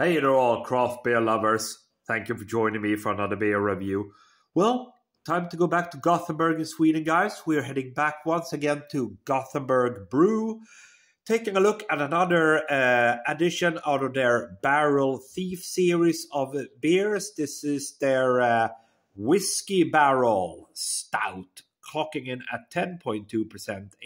Hey there, all craft beer lovers. Thank you for joining me for another beer review. Well, time to go back to Gothenburg in Sweden, guys. We're heading back once again to Gothenburg Brew, taking a look at another uh, out of their Barrel Thief series of beers. This is their uh, Whisky Barrel Stout, clocking in at 10.2%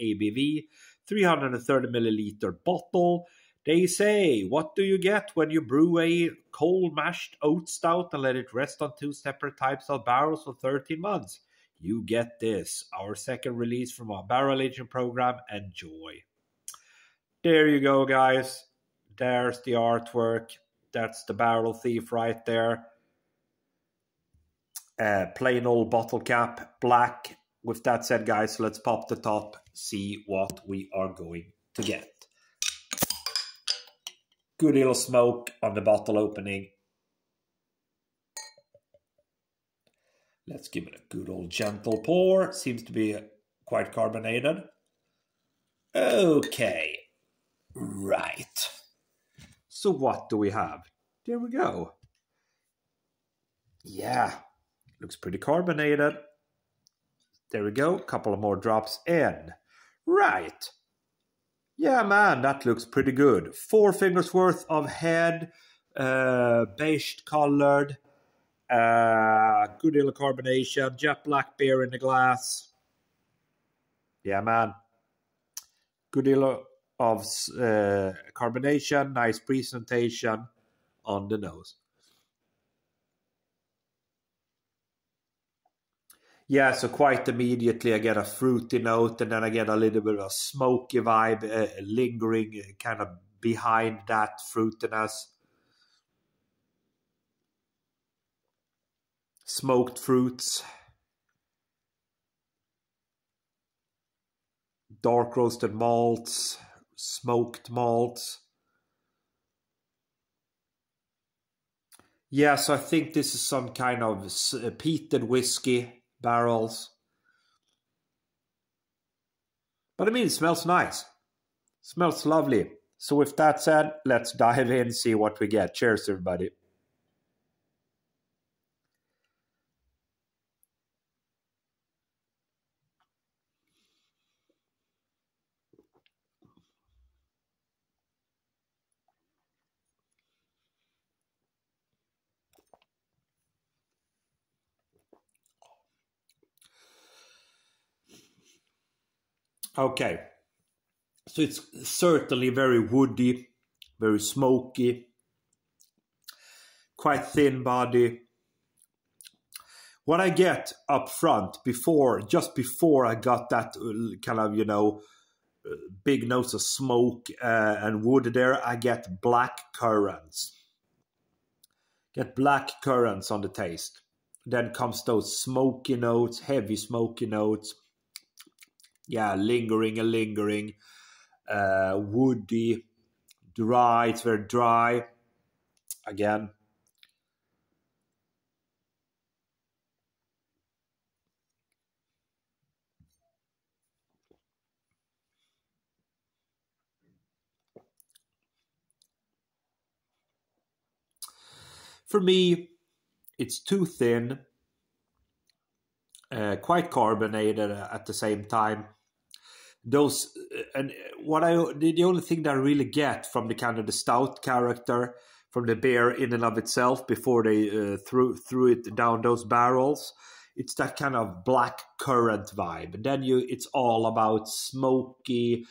ABV, 330 milliliter bottle. They say, what do you get when you brew a cold mashed oat stout and let it rest on two separate types of barrels for 13 months? You get this, our second release from our barrel aging program. Enjoy. There you go, guys. There's the artwork. That's the barrel thief right there. Uh, plain old bottle cap, black. With that said, guys, let's pop the top, see what we are going to get. Good little smoke on the bottle opening. Let's give it a good old gentle pour. Seems to be quite carbonated. Okay. Right. So what do we have? There we go. Yeah. Looks pretty carbonated. There we go. A Couple of more drops in. Right. Yeah, man, that looks pretty good. Four fingers worth of head, uh, beige colored, uh, good of carbonation, jet black beer in the glass. Yeah, man. Good deal of uh, carbonation, nice presentation on the nose. Yeah, so quite immediately I get a fruity note and then I get a little bit of a smoky vibe uh, lingering uh, kind of behind that fruitiness. Smoked fruits. Dark roasted malts, smoked malts. Yeah, so I think this is some kind of uh, peated whiskey barrels. But I mean, it smells nice. smells lovely. So with that said, let's dive in, see what we get. Cheers, everybody. Okay. So it's certainly very woody, very smoky, quite thin body. What I get up front before, just before I got that uh, kind of, you know, uh, big notes of smoke uh, and wood there, I get black currants. Get black currants on the taste. Then comes those smoky notes, heavy smoky notes yeah, lingering and lingering, uh, woody, dry. It's very dry. Again. For me, it's too thin, uh, quite carbonated at the same time those uh, and what I the only thing that I really get from the kind of the stout character from the beer in and of itself before they uh, threw threw it down those barrels, it's that kind of black currant vibe, and then you it's all about smoky,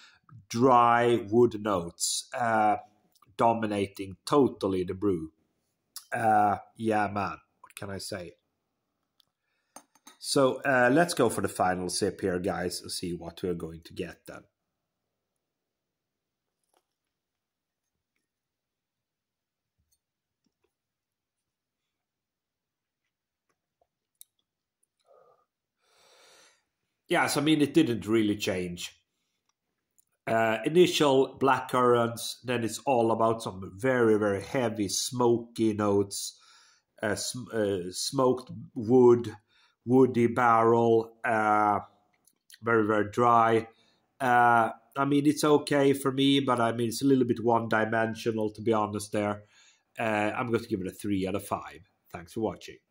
dry wood notes uh, dominating totally the brew. Uh, yeah, man, what can I say? So uh, let's go for the final sip here, guys, and see what we're going to get then. Yes, I mean, it didn't really change. Uh, initial black currants, then it's all about some very, very heavy smoky notes, uh, sm uh, smoked wood, woody barrel, uh, very very dry. Uh, I mean, it's okay for me, but I mean, it's a little bit one dimensional to be honest. There, uh, I'm going to give it a three out of five. Thanks for watching.